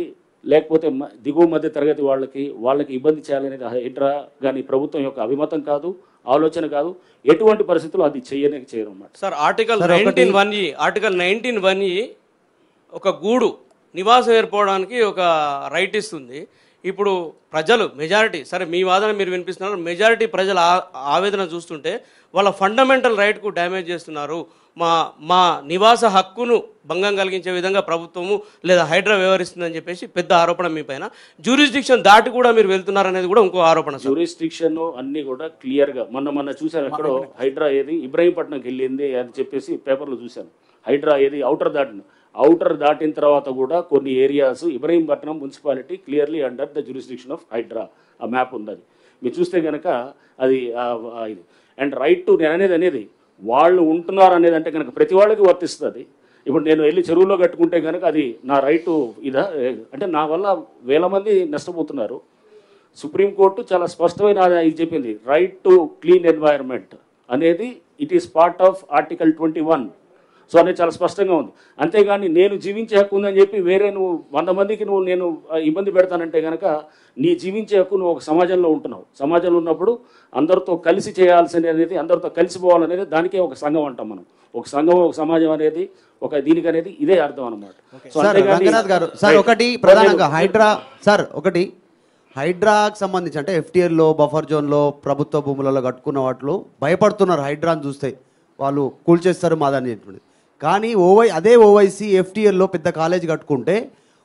Speaker 1: లేకపోతే దిగువ మధ్య తరగతి వాళ్ళకి వాళ్ళకి ఇబ్బంది చేయాలనేది హైడ్రా కానీ ప్రభుత్వం యొక్క అభిమతం కాదు ఆలోచన కాదు. ఎటువంటి పరిస్థితుల్లో అది చేయనే చేయరు అన్నమాట
Speaker 2: sir article nineteen one E article nineteen one ఈ ఒక గూడు నివాసం ఏర్పడడానికి ఒక రైట్ ఇస్తుంది. ఇప్పుడు ప్రజలు మెజారిటీ సరే మీ వాదన మీరు వినిపిస్తున్నారు. మెజారిటీ ప్రజల ఆవేదన చూస్తుంటే వాళ్ళ ఫండమెంటల్ రైట్కు డ్యామేజ్ చేస్తున్నారు. మా మా నివాస హక్కును భంగం కలిగించే విధంగా ప్రభుత్వము లేదా హైడ్రా వ్యవహరిస్తుందని చెప్పేసి పెద్ద ఆరోపణ మీ పైన. జ్యూరిస్డిక్షన్ దాటి కూడా మీరు వెళ్తున్నారనేది కూడా ఇంకో ఆరోపణ
Speaker 1: జ్యూరిస్టిక్షన్ అన్ని కూడా క్లియర్గా మొన్న మొన్న చూశాను ఎక్కడో హైడ్రా ఏది ఇబ్రాహీంపట్నంకి వెళ్ళింది అని చెప్పేసి పేపర్లో చూశాను. హైడ్రా ఏది అవుటర్ దాటిన. అవుటర్ దాటిన తర్వాత కూడా కొన్ని areas Ibrahimpatnam municipality clearly under the jurisdiction of HYDRAA ఆ మ్యాప్ ఉంది అది మీరు చూస్తే కనుక అది ఇది. అండ్ రైట్ టు నేను అనేది అనేది వాళ్ళు ఉంటున్నారు అనేది అంటే కనుక ప్రతి వాళ్ళకి వర్తిస్తుంది. ఇప్పుడు నేను వెళ్ళి చెరువులో కట్టుకుంటే కనుక అది నా రైటు ఇదా అంటే నా వల్ల వేల మంది నష్టపోతున్నారు. సుప్రీంకోర్టు చాలా స్పష్టమైన ఇది చెప్పింది. రైట్ టు క్లీన్ ఎన్వైరన్మెంట్ అనేది it is part of article twenty one so అనేది చాలా స్పష్టంగా ఉంది. అంతేగాని నేను జీవించే హక్కు ఉందని చెప్పి వేరే నువ్వు వంద మందికి నువ్వు నేను ఇబ్బంది పెడతానంటే కనుక నీ జీవించే హక్కు నువ్వు ఒక సమాజంలో ఉంటున్నావు. సమాజంలో ఉన్నప్పుడు అందరితో కలిసి చేయాల్సింది అనేది అందరితో కలిసిపోవాలనేది దానికే ఒక సంఘం అంటాం మనం. ఒక సంఘం ఒక సమాజం అనేది ఒక దీనికి అనేది ఇదే అర్థం అనమాట సో
Speaker 3: రంగనాథ్ గారు సార్ ఒకటి ప్రధానంగా హైడ్రా సార్ ఒకటి హైడ్రాకి సంబంధించి అంటే ఎఫ్టీఎల్లో బఫర్ జోన్లో ప్రభుత్వ భూములలో కట్టుకున్న వాటిలో భయపడుతున్నారు హైడ్రాని చూస్తే. వాళ్ళు కూల్చేస్తారు మాదని చెప్పి కానీ ఓవై అదే ఓవైసీ ఎఫ్టీఎల్లో పెద్ద కాలేజ్ కట్టుకుంటే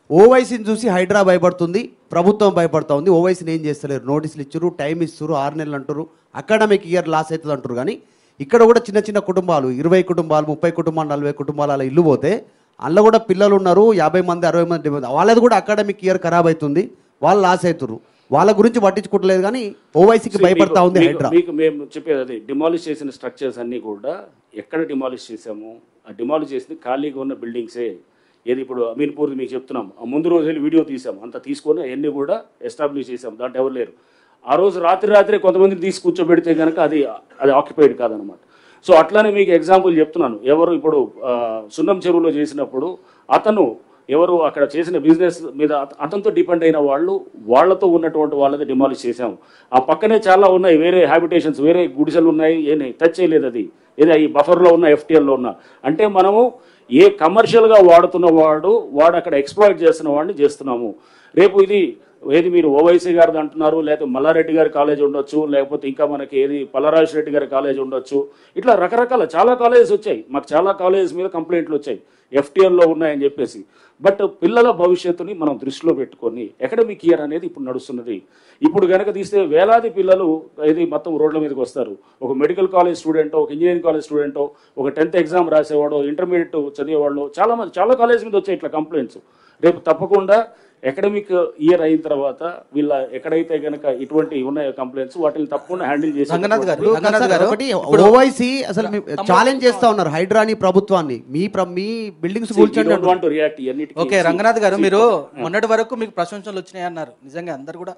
Speaker 3: ఓవైసీని చూసి హైడ్రా భయపడుతుంది ప్రభుత్వం భయపడుతూ ఉంది ఓవైసీని ఏం చేస్తలేరు? నోటీసులు ఇచ్చారు టైం ఇస్తారు ఆరు నెలలు అంటారు. అకాడమిక్ ఇయర్ లాస్ అవుతుంది అంటారు కానీ ఇక్కడ కూడా చిన్న చిన్న కుటుంబాలు ఇరవై కుటుంబాలు ముప్పై కుటుంబాలు నలభై కుటుంబాలు అలా ఇల్లు పోతే అందులో కూడా పిల్లలు ఉన్నారు యాభై మంది అరవై మంది మంది వాళ్ళది కూడా అకాడమిక్ ఇయర్ ఖరాబ్ అవుతుంది వాళ్ళు లాస్ అవుతారు వాళ్ళ గురించి పట్టించుకోవట్లేదు కానీ ఓవైసీకి భయపడతా ఉంది
Speaker 1: మీకు-
Speaker 3: హైడ్రా.
Speaker 1: మీకు మేము చెప్పేది అది డిమాలిష్ చేసిన స్ట్రక్చర్స్ అన్నీ కూడా ఎక్కడ డిమాలిష్ చేసాము ఆ డిమాలిష్ చేసింది ఖాళీగా ఉన్న బిల్డింగ్సే ఏది ఇప్పుడు అమీన్పూర్ మీకు చెప్తున్నాం. ఆ ముందు రోజు వెళ్ళి వీడియో తీసాం. అంత తీసుకొని అవన్నీ కూడా ఎస్టాబ్లిష్ చేసాం దాంట్లో ఎవరు లేరు. ఆ రోజు రాత్రి రాత్రి కొంతమందిని తీసి కూర్చోబెడితే కనుక అది అది ఆక్యుపైడ్ కాదనమాట. సో అట్లానే మీకు ఎగ్జాంపుల్ చెప్తున్నాను. ఎవరు ఇప్పుడు సున్నం చెరువులో చేసినప్పుడు అతను ఎవరు అక్కడ చేసిన బిజినెస్ మీద అతనితో డిపెండ్ అయిన వాళ్ళు వాళ్ళతో ఉన్నటువంటి వాళ్ళది డిమాలిష్ చేశాము. ఆ పక్కనే చాలా ఉన్నాయి వేరే హ్యాబిటేషన్స్ వేరే గుడిసెలు ఉన్నాయి ఏమి టచ్ చేయలేదు అది. ఏదో ఈ బఫర్లో ఉన్న ఎఫ్టీఎల్లో ఉన్న. అంటే మనము ఏ కమర్షియల్గా వాడుతున్న వాడు వాడు అక్కడ ఎక్స్ప్లాయిట్ చేస్తున్న వాడిని చేస్తున్నాము. రేపు ఇది ఏది మీరు ఓవైసీ గారిది అంటున్నారు లేకపోతే మల్లారెడ్డి గారి కాలేజ్ ఉండొచ్చు లేకపోతే ఇంకా మనకి ఏది పలరాజు రెడ్డి గారి కాలేజ్ ఉండొచ్చు. ఇట్లా రకరకాల చాలా కాలేజెస్ వచ్చాయి. మాకు చాలా కాలేజెస్ మీద కంప్లైంట్లు వచ్చాయి. ఎఫ్టీఎల్లో ఉన్నాయని చెప్పేసి. బట్ పిల్లల భవిష్యత్తుని మనం దృష్టిలో పెట్టుకొని అకాడమిక్ ఇయర్ అనేది ఇప్పుడు నడుస్తున్నది. ఇప్పుడు కనుక తీస్తే వేలాది పిల్లలు ఇది మొత్తం రోడ్ల మీదకి వస్తారు. ఒక మెడికల్ కాలేజ్ స్టూడెంటో ఒక ఇంజనీరింగ్ కాలేజ్ స్టూడెంటో ఒక టెన్త్ ఎగ్జామ్ రాసేవాడో ఇంటర్మీడియట్ చదివేవాళ్ళు చాలా మంది చాలా కాలేజ్ మీద వచ్చాయి ఇట్లా కంప్లైంట్స్ రేపు తప్పకుండా అకాడమిక్ ఇయర్ అయిన తర్వాత వీళ్ళ ఎక్కడైతే గనక ఇటువంటి ఉన్నాయో కంప్లైంట్స్ వాటిని తప్పకుండా హ్యాండిల్ చేసి
Speaker 4: రంగనాథ్ గారు రంగనాథ్ గారు
Speaker 3: ఒకటి ఓవైసీ అసలు ఛాలెంజ్ చేస్తా ఉన్నారు హైడ్రాని ప్రభుత్వాన్ని. మీ ప్ర- మీ buildings
Speaker 1: react
Speaker 4: okay Ranganath garu మీరు మొన్నటి వరకు మీకు ప్రశంసలు వచ్చినాయి అన్నారు. నిజంగా అందరు కూడా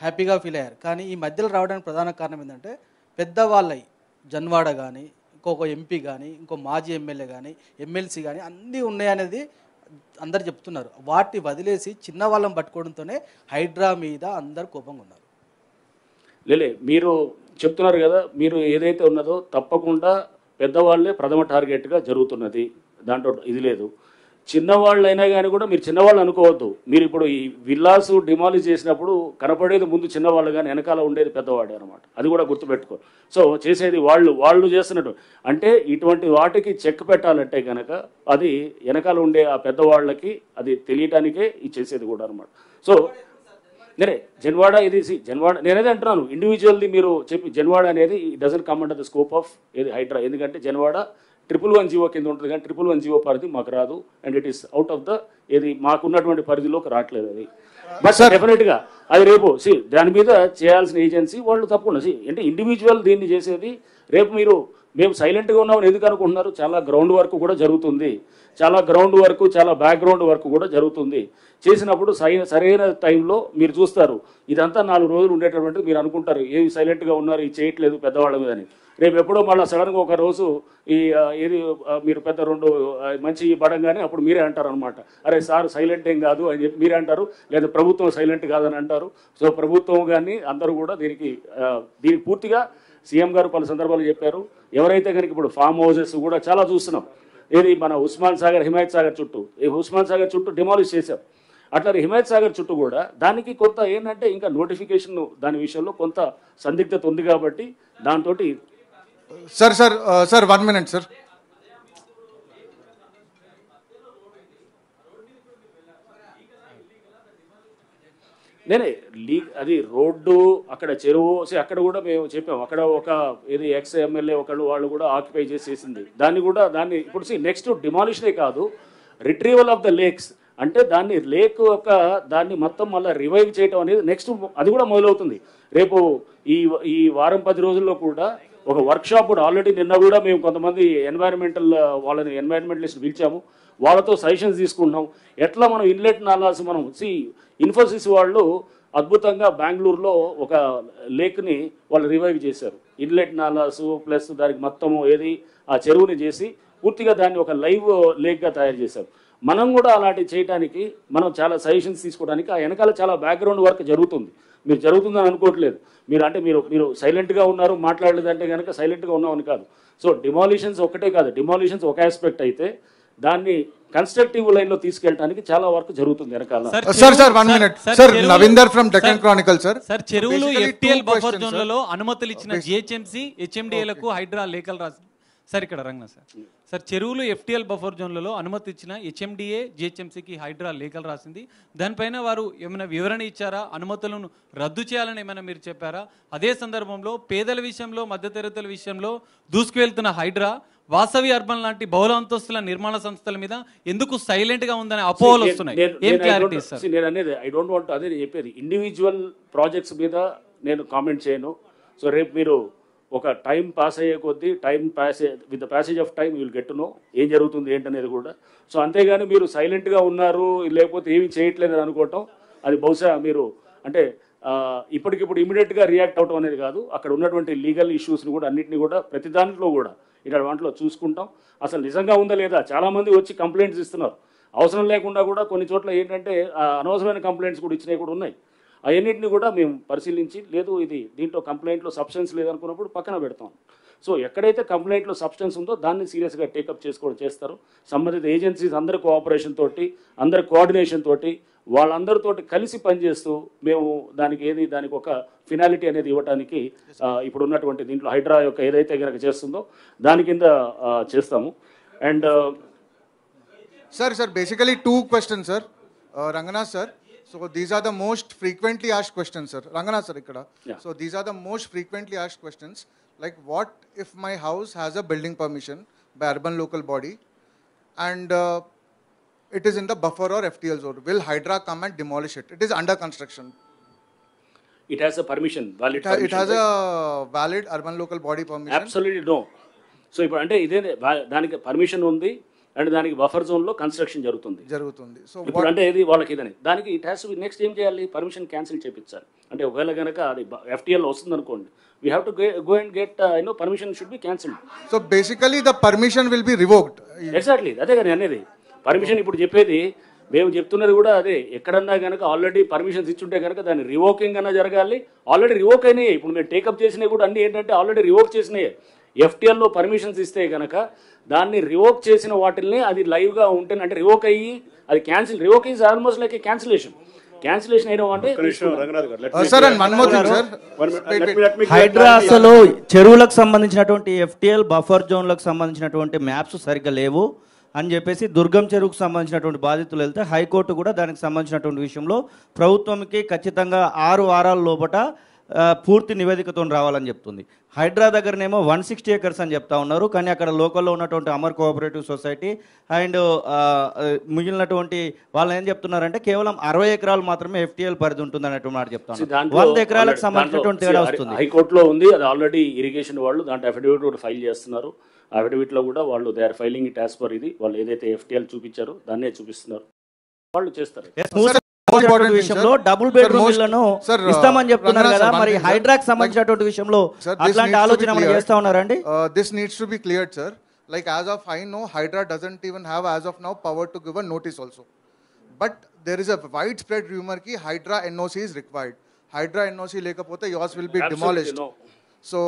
Speaker 4: హ్యాపీగా ఫీల్ అయ్యారు. కానీ ఈ మధ్యలో రావడానికి ప్రధాన కారణం ఏంటంటే పెద్దవాళ్ళై జన్వాడ కానీ ఇంకొక ఎంపీ కానీ ఇంకో మాజీ ఎమ్మెల్యే కానీ ఎమ్మెల్సీ కానీ అన్నీ ఉన్నాయనేది అందరు చెప్తున్నారు. వాటిని వదిలేసి చిన్న వాళ్ళని పట్టుకోవడంతోనే హైడ్రా మీద అందరు కోపంగా ఉన్నారు.
Speaker 1: లేలే మీరు చెప్తున్నారు కదా మీరు ఏదైతే ఉన్నదో తప్పకుండా పెద్దవాళ్ళే ప్రథమ టార్గెట్గా జరుగుతున్నది. దాంట్లో ఇది లేదు. చిన్నవాళ్ళు అయినా కానీ కూడా మీరు చిన్నవాళ్ళు అనుకోవద్దు. మీరు ఇప్పుడు ఈ విల్లాసు డిమాలిష్ చేసినప్పుడు కనపడేది ముందు చిన్నవాళ్ళు కానీ వెనకాల ఉండేది పెద్దవాడే అనమాట అది కూడా గుర్తుపెట్టుకో. సో చేసేది వాళ్ళు వాళ్ళు చేస్తున్నట్టు. అంటే ఇటువంటి వాటికి చెక్ పెట్టాలంటే కనుక అది వెనకాల ఉండే ఆ పెద్దవాళ్ళకి అది తెలియటానికే ఇది చేసేది కూడా అనమాట సో నేనే జన్వాడ ఇది జన్వాడ నేనేది అంటున్నాను. ఇండివిజువల్ది మీరు చెప్పి జన్వాడ అనేది doesn't come under the scope of ఏది హైడ్రా. ఎందుకంటే జన్వాడ ట్రిపుల్ వన్ జీవో కింద ఉంటుంది కానీ ట్రిపుల్ వన్ జీవో పరిధి మాకు రాదు and it is out of the ఏది మాకున్నటువంటి పరిధిలోకి రావట్లేదు అది. బట్ డెఫినెట్గా అది రేపు సి దాని మీద చేయాల్సిన ఏజెన్సీ వాళ్ళు తప్పకుండా సి అంటే ఇండివిజువల్ దీన్ని చేసేది రేపు మీరు మేము సైలెంట్గా ఉన్నామని ఎందుకు అనుకుంటున్నారు? చాలా గ్రౌండ్ వర్క్ కూడా జరుగుతుంది. చాలా గ్రౌండ్ వర్క్ చాలా బ్యాక్గ్రౌండ్ వర్క్ కూడా జరుగుతుంది. చేసినప్పుడు సై సరైన టైంలో మీరు చూస్తారు. ఇదంతా నాలుగు రోజులు ఉండేటటువంటి మీరు అనుకుంటారు. ఏమి సైలెంట్గా ఉన్నారు ఇది చేయట్లేదు పెద్దవాళ్ళ మీద అని రేపు ఎప్పుడో మళ్ళీ సడన్గా ఒక రోజు ఈ ఏది మీరు పెద్ద రెండు మంచి పడంగానే అప్పుడు మీరే అంటారు అనమాట అరే సార్ సైలెంట్ ఏం కాదు అని చెప్పి మీరే అంటారు. లేదా ప్రభుత్వం సైలెంట్ కాదని అంటారు. సో ప్రభుత్వం కానీ అందరూ కూడా దీనికి దీనికి పూర్తిగా సీఎం గారు పలు సందర్భాలు చెప్పారు. ఎవరైతే కనుక ఇప్పుడు ఫామ్ హౌసెస్ కూడా చాలా చూస్తున్నాం. ఏది మన ఉస్మాన్ సాగర్ హిమాయత్ సాగర్ చుట్టూ. ఈ ఉస్మాన్ సాగర్ చుట్టూ డిమాలిష్ చేశాం. అట్లా హిమాయత్ సాగర్ చుట్టూ కూడా దానికి కొంత ఏంటంటే ఇంకా నోటిఫికేషన్ దాని విషయంలో కొంత సందిగ్ధత ఉంది కాబట్టి దాంతో
Speaker 5: sir sir sir one minute sir.
Speaker 1: నేనే లీగ్ అది రోడ్డు అక్కడ చెరువు అక్కడ కూడా మేము చెప్పాము అక్కడ ఒక ఇది ఎక్స్ ఎమ్మెల్యే ఒకళ్ళు వాళ్ళు కూడా ఆక్యుపై చేసేసింది. దాన్ని కూడా దాన్ని ఇప్పుడు నెక్స్ట్ డిమాలిషనే కాదు రిట్రీవల్ ఆఫ్ ద లేక్స్ అంటే దాన్ని లేక్ యొక్క దాన్ని మొత్తం మళ్ళీ రివైవ్ చేయటం అనేది నెక్స్ట్ అది కూడా మొదలవుతుంది. రేపు ఈ ఈ వారం పది రోజుల్లో కూడా ఒక వర్క్ షాప్ ఆల్రెడీ నిన్న కూడా మేము కొంతమంది ఎన్వైరన్మెంటల్ వాళ్ళని ఎన్వైరన్మెంటలిస్ట్ పిలిచాము. వాళ్ళతో సజెషన్స్ తీసుకుంటున్నాం. ఎట్లా మనం ఇన్లెట్ నాలాల్సి మనం సి ఇన్ఫోసిస్ వాళ్ళు అద్భుతంగా బెంగళూరులో ఒక లేక్ని వాళ్ళు రివైవ్ చేశారు. ఇన్లెట్ నాలాసు ప్లస్ దానికి మొత్తము ఏది ఆ చెరువుని చేసి పూర్తిగా దాన్ని ఒక లైవ్ లేక్గా తయారు చేశారు. మనం కూడా అలాంటివి చేయడానికి మనం చాలా సజెషన్స్ తీసుకోవడానికి ఆ వెనకాల చాలా బ్యాక్గ్రౌండ్ వర్క్ జరుగుతుంది. మీరు జరుగుతుందని అనుకోవట్లేదు మీరు అంటే మీరు మీరు సైలెంట్గా ఉన్నారు మాట్లాడలేదంటే కనుక సైలెంట్గా ఉన్నామని కాదు సో డిమాలిషన్స్ ఒకటే కాదు డిమాలిషన్స్ ఒక ఆస్పెక్ట్ అయితే దాన్ని కన్స్ట్రక్టివ్ లైన్లో తీసుకెళ్ళడానికి చాలా వర్క్ జరుగుతుంది వెనకాల
Speaker 5: Sir, sir, one minute. Sir, Navinder from Deccan Chronicle, sir.
Speaker 6: Sir చెరువులు
Speaker 5: Basically, two
Speaker 6: ఎఫ్టిఎల్ బఫర్. జోన్లలో అనుమతులు ఇచ్చిన జిహెచ్ఎంసీ హెచ్ఎండిఏలకు హైడ్రా లేఖలు రాసి సార్ ఇక్కడ రంగన సార్. సార్ చెరువులు ఎఫ్టిఎల్ బఫర్ జోన్లలో అనుమతి ఇచ్చిన హెచ్ఎండిఏ జిహెచ్ఎంసీకి హైడ్రా లేఖలు రాసింది. దానిపైన వారు ఏమైనా వివరణ ఇచ్చారా? అనుమతులను రద్దు చేయాలని ఏమైనా మీరు చెప్పారా? అదే సందర్భంలో పేదల విషయంలో మధ్యతరగతుల విషయంలో దూసుకువెళ్తున్న హైడ్రా వాసవి అర్బన్ లాంటి బహుళ అంతస్తుల నిర్మాణ సంస్థల మీద ఎందుకు సైలెంట్గా ఉందనే అపోహలు
Speaker 1: నేను-
Speaker 6: వస్తున్నాయి. ఏం క్లారిటీ సార్?
Speaker 1: నేను అనేది ఐ డోంట్ వాంట్ అదే నేను చెప్పేది. ఇండివిజువల్ ప్రాజెక్ట్స్ మీద నేను కామెంట్ చేయను. సో రేపు మీరు ఒక టైం పాస్ అయ్యే కొద్దీ time pass with the passage of time will get know ఏం జరుగుతుంది ఏంటనేది కూడా. సో అంతేగాని మీరు సైలెంట్గా ఉన్నారు లేకపోతే ఏమి చేయట్లేదు అనుకోవటం అది బహుశా మీరు అంటే ఇప్పటికిప్పుడు ఇమీడియట్గా రియాక్ట్ అవటం అనేది కాదు. అక్కడ ఉన్నటువంటి లీగల్ ఇష్యూస్ని కూడా అన్నింటినీ కూడా ప్రతి దాంట్లో కూడా ఇక్కడ దాంట్లో చూసుకుంటాం. అసలు నిజంగా ఉందా లేదా? చాలామంది వచ్చి కంప్లైంట్స్ ఇస్తున్నారు. అవసరం లేకుండా కూడా కొన్ని చోట్ల ఏంటంటే ఆ, అనవసరమైన కంప్లైంట్స్ కూడా ఇచ్చినవి కూడా ఉన్నాయి. అవన్నింటిని కూడా మేము పరిశీలించి లేదు ఇది దీంట్లో కంప్లైంట్లో సబ్స్టెన్స్ లేదనుకున్నప్పుడు పక్కన పెడతాం. సో ఎక్కడైతే కంప్లైంట్లో సబ్స్టెన్స్ ఉందో దాన్ని సీరియస్గా టేకప్ చేసుకోవడం చేస్తారు. సంబంధిత ఏజెన్సీస్ అందరి కోఆపరేషన్ తోటి అందరి కోఆర్డినేషన్ తోటి వాళ్ళందరితోటి కలిసి పనిచేస్తూ మేము దానికి ఏది దానికి ఒక ఫినాలిటీ అనేది ఇవ్వడానికి ఇప్పుడు ఉన్నటువంటి దీంట్లో హైడ్రా యొక్క ఏదైతే కనుక చేస్తుందో దాని కింద చేస్తాము. And
Speaker 5: Sir, sir, basically two questions, sir. Uh, Rangana, sir. So these are the most frequently asked questions, sir. Rangana, sir, ikkada.
Speaker 1: Yeah.
Speaker 5: So these are the most frequently asked questions. Like, what if my house has a building permission by urban local body, and uh, it is in the buffer or FTL zone? Will Hydra come and demolish it? It is under construction.
Speaker 1: It has a permission
Speaker 5: It, ha- it has a valid urban local body permission.
Speaker 1: Absolutely no so ఇప్పుడు అంటే ఇదే దానికి permission ఉంది and దానికి buffer జోన్లో construction జరుగుతుంది.
Speaker 5: జరుగుతుంది. So
Speaker 1: ఇప్పుడు? అంటే ఇది వాళ్ళకి ఇదని. దానికి ఇట్ హ్యాస్ నెక్స్ట్ ఏం చేయాలి? పర్మిషన్ క్యాన్సిల్ చేపించాలి అంటే ఒకవేళ కనుక అది ఎఫ్టీఎల్ వస్తుంది అనుకోండి we have to go and get you know permission should be cancelled
Speaker 5: So basically, the permission will be revoked.
Speaker 1: Exactly అదే కదా అనేది. పర్మిషన్ ఇప్పుడు చెప్పేది మేము చెప్తున్నది కూడా అదే. ఎక్కడన్నా కనుక ఆల్రెడీ పర్మిషన్స్ ఇచ్చుంటే కనుక దాన్ని రివోకింగ్ అన్నా జరగాలి. ఆల్రెడీ రివోక్ అయినాయి. ఇప్పుడు మేము టేకప్ చేసినవి కూడా అన్ని ఏంటంటే ఆల్రెడీ రివోక్ చేసినాయి. ఎఫ్టీఎల్లో పర్మిషన్స్ ఇస్తే కనుక దాన్ని రివోక్ చేసిన వాటిల్ని అది లైవ్గా ఉంటే అంటే రివోక్ అయ్యి అది cancel revoke is almost like a cancellation cancellation అయిన అంటే
Speaker 5: Uh, sir, and one more thing, sir. Wait, wait.
Speaker 7: Hydraa అసలు చెరువులకు సంబంధించినటువంటి ఎఫ్టిఎల్ బఫర్ జోన్లకు సంబంధించినటువంటి మ్యాప్స్ సరిగ్గా లేవు అని చెప్పేసి దుర్గం చెరువుకు సంబంధించినటువంటి బాధితులు వెళ్తే హైకోర్టు కూడా దానికి సంబంధించినటువంటి విషయంలో ప్రభుత్వంకి ఖచ్చితంగా ఆరు వారాల లోపట ఆ, పూర్తి నివేదికతో రావాలని చెప్తుంది. హైడ్రా దగ్గరనేమో వన్ సిక్స్టీ ఏకర్స్ అని చెప్తా ఉన్నారు. కానీ అక్కడ లోకల్లో ఉన్నటువంటి అమర్ కోఆపరేటివ్ సొసైటీ అండ్ మిగిలినటువంటి వాళ్ళు ఏం చెప్తున్నారంటే కేవలం అరవై ఎకరాలు మాత్రమే ఎఫ్టీఎల్ పరిధి ఉంటుంది అన్నట్టు మాట చెప్తా ఉన్నారు.
Speaker 1: దాంట్లో
Speaker 7: వంద ఎకరాలకు సంబంధించినటువంటి తేడా వస్తుంది.
Speaker 1: హైకోర్టులో ఉంది. అది ఆల్రెడీ ఇరిగేషన్ వాళ్ళు దాంట్లో అఫిడవిట్ కూడా ఫైల్ చేస్తున్నారు. అఫిడవిట్లో కూడా వాళ్ళు they are filing it as per ఇది. వాళ్ళు ఏదైతే ఎఫ్టీఎల్ చూపించారో దాన్నే చూపిస్తున్నారు. వాళ్ళు చేస్తారు.
Speaker 5: Thing,
Speaker 7: విషయంలో. డబుల్ బెడ్రూమ్
Speaker 5: ఇళ్ళను uh,
Speaker 7: ఇస్తామని చెప్తున్నారు కదా మరి. హైడ్రాక్ సంబంధించినటువంటి విషయంలో అట్లాంటి
Speaker 5: needs to be
Speaker 7: ఆలోచన. చేస్తా ఉన్నారండి
Speaker 5: Uh, this needs to be cleared, sir. Like as of I know, Hydra doesn't even have as of now power to give a notice also. But there is a widespread rumor ki Hydra NOC is required. Hydra NOC lekapota yours will be
Speaker 1: Absolutely
Speaker 5: demolished.
Speaker 1: no.
Speaker 5: So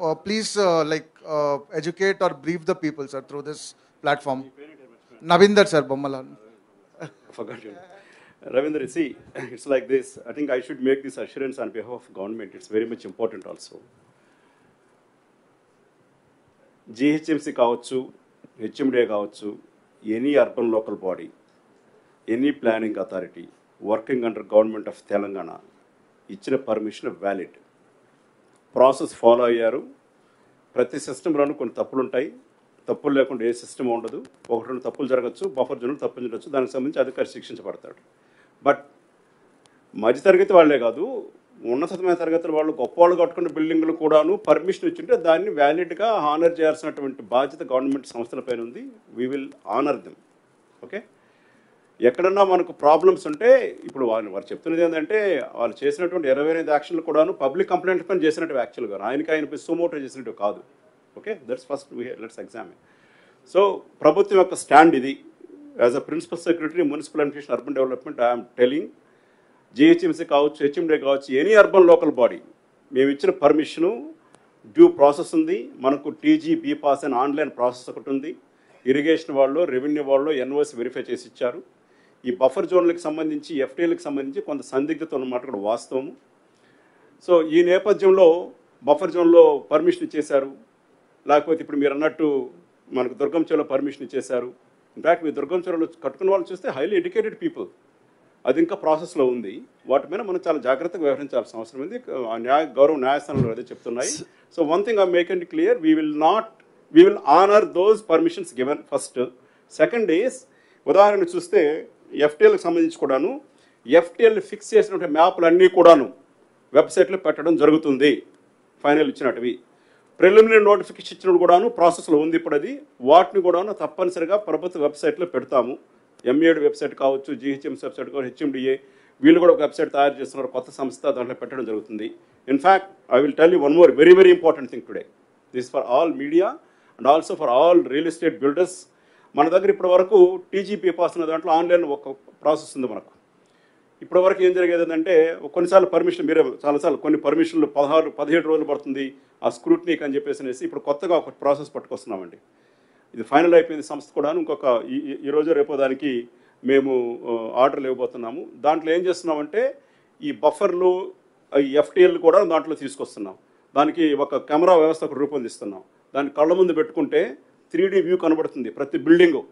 Speaker 5: uh, please uh, like uh, educate or brief the people, sir, through this platform. Navinder, sir, Bommalan.
Speaker 8: forgot you. Ravindra, see, it's like this. I think I should make this assurance on behalf of government. It's very much important also. GHMC కావచ్చు HMDA కావచ్చు any urban local body any planning authority working under government of Telangana ఇచ్చిన permission valid process follow అయ్యారు. ప్రతి సిస్టంలోనూ కొన్ని తప్పులు ఉంటాయి. తప్పులు లేకుండా ఏ సిస్టమ్ ఉండదు. ఒకటి రెండు తప్పులు జరగచ్చు. బఫర్ జోన్లు తప్పులు జరగచ్చు దానికి సంబంధించి అధికారి శిక్షించబడతాడు. బట్ మధ్యతరగతి వాళ్ళే కాదు ఉన్నతమైన తరగతుల వాళ్ళు గొప్ప వాళ్ళు కట్టుకున్న బిల్డింగ్లు కూడాను పర్మిషన్ ఇచ్చింటే దాన్ని వ్యాలిడ్గా హానర్ చేయాల్సినటువంటి బాధ్యత గవర్నమెంట్ సంస్థలపైన ఉంది. We will honour them okay ఎక్కడన్నా మనకు ప్రాబ్లమ్స్ ఉంటే ఇప్పుడు వాళ్ళు వారు చెప్తున్నది ఏంటంటే వాళ్ళు చేసినటువంటి ఇరవై ఎనిమిది యాక్షన్లు కూడాను పబ్లిక్ కంప్లైంట్ పైన చేసినట్టు యాక్చువల్గా ఆయనకి ఆయన సుమోటో చేసినట్టు కాదు. Okay that's first let's examine so ప్రభుత్వం యొక్క స్టాండ్ ఇది. As a principal secretary municipal administration urban development I'm telling GHMC కావచ్చు హెచ్ఎండే కావచ్చు ఎనీ అర్బన్ లోకల్ బాడీ మేము ఇచ్చిన పర్మిషను డ్యూ ప్రాసెస్ ఉంది. మనకు టీజీ బీ పాస్ అని ఆన్లైన్ ప్రాసెస్ ఒకటి ఉంది. ఇరిగేషన్ వాళ్ళు రెవెన్యూ వాళ్ళు ఎన్ఓసి వెరిఫై చేసి ఇచ్చారు. ఈ బఫర్ జోన్లకు సంబంధించి ఎఫ్టీఎలకు సంబంధించి కొంత సందిగ్ధత ఉన్నమాట కూడా వాస్తవము. సో ఈ నేపథ్యంలో బఫర్ జోన్లో పర్మిషన్ ఇచ్చేశారు. లేకపోతే ఇప్పుడు మీరు అన్నట్టు మనకు దుర్గం చెలో పర్మిషన్ ఇచ్చేశారు. ఇన్ఫ్యాక్ట్ మీ దుర్గం చెరువులో కట్టుకున్న వాళ్ళు చూస్తే హైలీ ఎడ్యుకేటెడ్ పీపుల్ అది ఇంకా ప్రాసెస్లో ఉంది. వాటి మీద మనం చాలా జాగ్రత్తగా వ్యవహరించాల్సిన అవసరం ఉంది. ఆ న్యాయ గౌరవ న్యాయస్థానంలో అదే చెప్తున్నాయి. So one thing I make and clear we will not we will honour those permissions given first second is ఉదాహరణ చూస్తే ఎఫ్టీఎల్కి సంబంధించి కూడాను ఎఫ్టీఎల్ ఫిక్స్ చేసినటువంటి మ్యాప్లు అన్నీ కూడాను వెబ్సైట్లో పెట్టడం జరుగుతుంది. ఫైనల్ ఇచ్చినట్టువి ప్రిలిమినరీ నోటిఫికేషన్ ఇచ్చినప్పుడు కూడాను ప్రాసెస్లో ఉంది ఇప్పుడు అది. వాటిని కూడాను తప్పనిసరిగా ప్రభుత్వ వెబ్సైట్లో పెడతాము. ఎంఏడి వెబ్సైట్ కావచ్చు జిహెచ్ఎంసీ వెబ్సైట్ కావచ్చు హెచ్ఎండిఏ వీళ్ళు కూడా ఒక వెబ్సైట్ తయారు చేస్తున్నారు. కొత్త సంస్థ దాంట్లో పెట్టడం జరుగుతుంది. In fact I will tell you one more very very important thing today this for all media and also for all real estate builders మన దగ్గర ఇప్పటి వరకు టీజీపీ పాస్ అనే దాంట్లో ఆన్లైన్ ఒక ప్రాసెస్ ఉంది మనకు. ఇప్పటివరకు ఏం జరిగేది అంటే కొన్నిసార్లు పర్మిషన్ మీరే చాలాసార్లు కొన్ని పర్మిషన్లు పదహారు పదిహేడు రోజులు పడుతుంది ఆ స్క్రూట్నీకి అని చెప్పేసి అనేసి ఇప్పుడు కొత్తగా ఒక ప్రాసెస్ పట్టుకొస్తున్నామండి. ఇది ఫైనల్ అయిపోయింది సంస్థ కూడా ఇంకొక ఈ రోజు రేపో దానికి మేము ఆర్డర్లు ఇవ్వబోతున్నాము దాంట్లో ఏం చేస్తున్నామంటే ఈ బఫర్లు ఎఫ్టీఎల్ కూడా దాంట్లో తీసుకొస్తున్నాం. దానికి ఒక కెమెరా వ్యవస్థ రూపొందిస్తున్నాం. దాన్ని కళ్ళ ముందు పెట్టుకుంటే త్రీ వ్యూ కనబడుతుంది ప్రతి బిల్డింగు